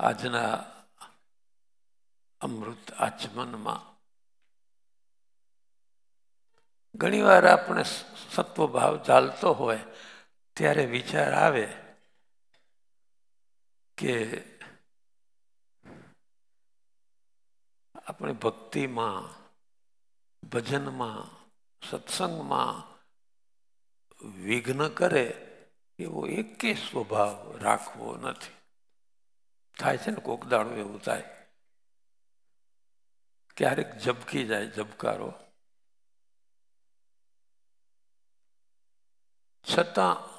આજના અમૃત આચમનમાં. ઘણીવાર આપણે સત્વ ભાવ ચાલતો હોય, ત્યારે વિચાર આવે કે આપણે ભક્તિમાં, ભજનમાં, સત્સંગમાં વિઘ્ન કરે એવો એકે સ્વભાવ રાખવો નથી. થાય છે ને, કોક દાડો એવું થાય. ક્યારેક ઝબકી જાય ઝબકારો. છતાં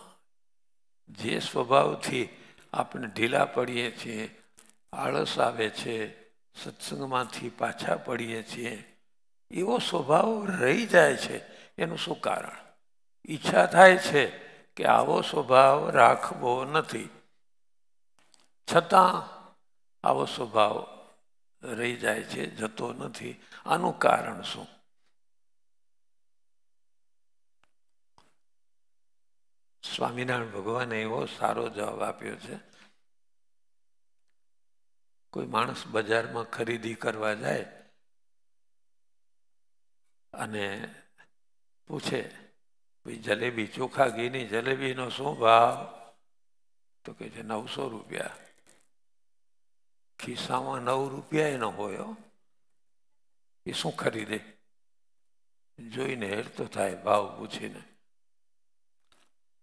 જે સ્વભાવથી આપણે ઢીલા પડીએ છીએ, આળસ આવે છે, સત્સંગમાંથી પાછા પડીએ છીએ, એવો સ્વભાવ રહી જાય છે, એનું શું કારણ? ઈચ્છા થાય છે કે આવો સ્વભાવ રાખવો નથી. છતાં આવો સ્વભાવ રહી જાય છે, જતો નથી. આનું કારણ શું? સ્વામિનારાયણ ભગવાને એવો સારો જવાબ આપ્યો છે. કોઈ માણસ બજારમાં ખરીદી કરવા જાય અને પૂછે, ભાઈ જલેબી ચોખા ઘીની, જલેબીનો શું ભાવ? તો કે છે, નવસો રૂપિયા. ખિસ્સામાં નવ રૂપિયા એનો હોય એ શું ખરીદે જોઈને હેરતો થાય, ભાવ પૂછીને.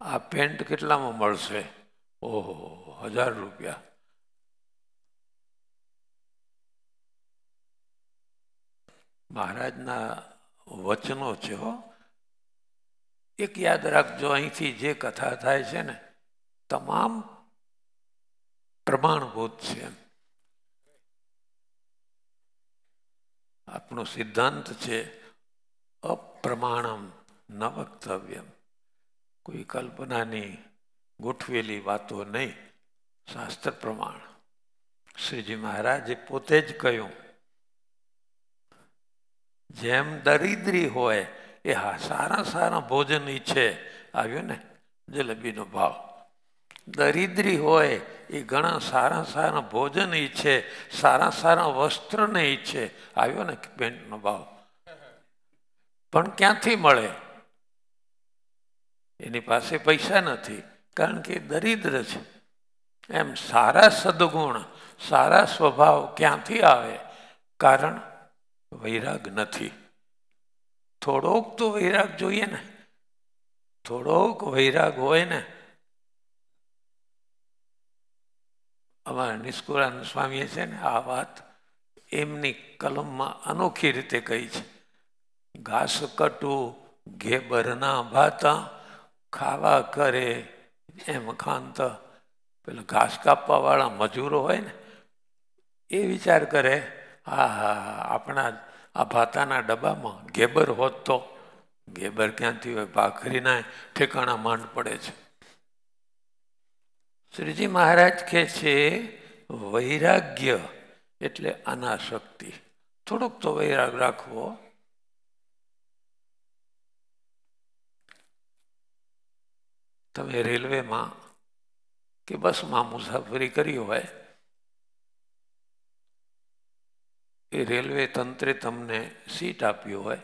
આ પેન્ટ કેટલામાં મળશે? ઓહો, હજાર રૂપિયા. મહારાજના વચનો છે, હો. એક યાદ રાખજો, અહીંથી જે કથા થાય છે ને, તમામ પ્રમાણભૂત છે આપણો સિદ્ધાંત છે અપ્રમાણમ ન વક્તવ્યમ. કોઈ કલ્પનાની ગોઠવેલી વાતો નહીં, શાસ્ત્ર પ્રમાણ. શ્રીજી મહારાજે પોતે જ કહ્યું, જેમ દરિદ્રી હોય, એ હા સારા સારા ભોજન ઈચ્છે આવ્યો ને જલેબીનો ભાવ. દરિદ્રી હોય, એ ઘણા સારા સારા ભોજન ઈચ્છે સારા સારા વસ્ત્રને ઈચ્છે આવ્યો ને પેન્ટનો ભાવ? પણ ક્યાંથી મળે? એની પાસે પૈસા નથી, કારણ કે દરિદ્ર છે. એમ સારા સદગુણ, સારા સ્વભાવ ક્યાંથી આવે? કારણ વૈરાગ નથી. થોડોક તો વૈરાગ જોઈએ ને. થોડોક વૈરાગ હોય ને અમારા નિષ્કુળાનંદ સ્વામીએ છે ને આ વાત એમની કલમમાં અનોખી રીતે કહી છે. ઘાસ કટું ઘેબરના ભાતા, ખાવા કરે એમ ખાંત. પેલા ઘાસ કાપવાવાળા મજૂરો હોય ને, એ વિચાર કરે હા હા, આપણા આ ભાતાના ડબ્બામાં ઘેબર હોત તો. ઘેબર ક્યાંથી હોય? ભાખરીના ઠેકાણા માંડ પડે છે. શ્રીજી મહારાજ કહે છે, વૈરાગ્ય એટલે અનાશક્તિ. થોડોક તો વૈરાગ રાખવો. તમે રેલવેમાં કે બસમાં મુસાફરી કરી હોય, એ રેલવે તંત્રે તમને સીટ આપ્યું હોય,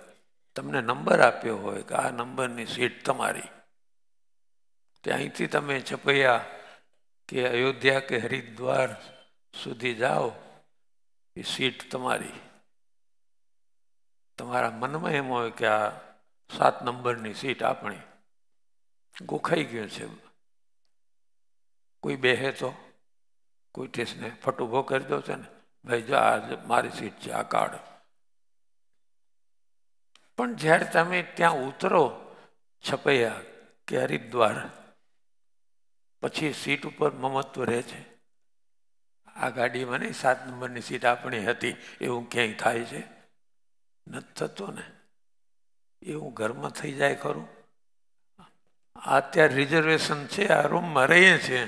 તમને નંબર આપ્યો હોય કે આ નંબરની સીટ તમારી. ત્યાંથી તમે છપૈયા કે અયોધ્યા કે હરિદ્વાર સુધી જાઓ, એ સીટ તમારી. તમારા મનમાં એમ હોય કે આ સાત નંબરની સીટ આપણી. ગોખાઈ ગયું છે કોઈ બેહે તો, કોઈ ટેસ્ટને ફટ ઊભો કરી દો છે ને, ભાઈ જો આ મારી સીટ છે, આ કાર્ડ પણ જ્યારે તમે ત્યાં ઉતરો, છપૈયા કે હરિદ્વાર પછી સીટ ઉપર મમત્વ રહે છે. આ ગાડીમાં નહીં સાત નંબરની સીટ આપણી હતી એવું ક્યાંય થાય છે? નથી થતું ને. એવું ઘરમાં થઈ જાય ખરું? અત્યારે રિઝર્વેશન છે, આ રૂમમાં રહીએ છીએ.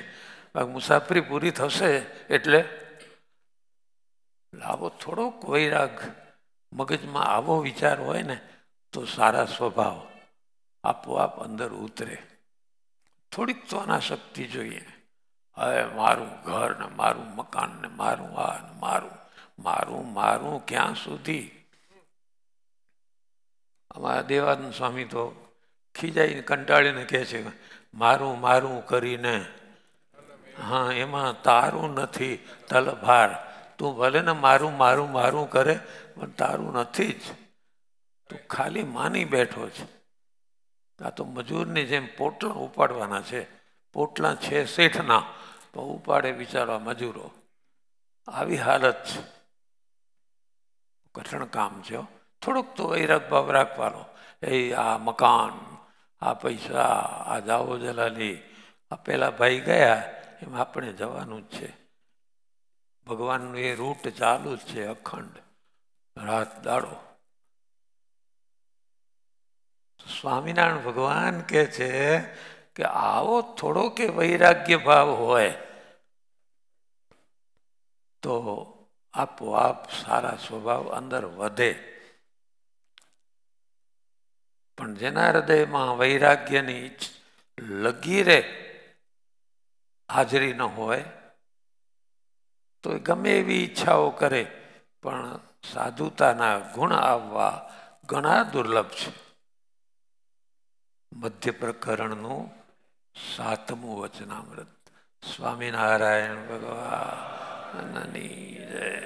મુસાફરી પૂરી થશે એટલે આવો થોડોક વૈરાગ મગજમાં આવો વિચાર હોય ને, તો સારા સ્વભાવ આપોઆપ અંદર ઉતરે. થોડીક તો અનાશક્તિ જોઈએ. હવે મારું ઘર ને મારું મકાન ને મારું આ ને મારું મારું મારું ક્યાં સુધી? અમારા દેવાનંદ સ્વામી તો ખીજાઈને કંટાળીને કહે છે, મારું મારું કરીને. હા, એમાં તારું નથી, તલભાર. તું ભલે ને મારું મારું મારું કરે, પણ તારું નથી જ. તું ખાલી માની બેઠો છે. આ તો મજૂરની જેમ પોટલા ઉપાડવાના છે. પોટલા છે શેઠના, તો ઉપાડે બિચારા મજૂરો. આવી હાલત છે. કઠણ કામ છે થોડુંક તો વૈરાગ ભાવ રાખવાનો. એ આ મકાન, આ પૈસા, આ જાઓ જલાલી આ પેલા ભાઈ ગયા, એમ આપણે જવાનું જ છે. ભગવાનનું એ રૂટ ચાલુ જ છે અખંડ. રાત દાડો. સ્વામિનારાયણ ભગવાન કહે છે કે આવો થોડો કે વૈરાગ્ય ભાવ હોય, તો આપોઆપ સારા સ્વભાવ અંદર વધે. પણ જેના હૃદયમાં વૈરાગ્યની લગીરે હાજરી ન હોય, તો ગમે એવી ઈચ્છાઓ કરે, પણ સાધુતાના ગુણ આવવા ઘણા દુર્લભ છે. મધ્ય પ્રકરણનું સાતમું વચનામૃત. સ્વામિનારાયણ ભગવાનની જય.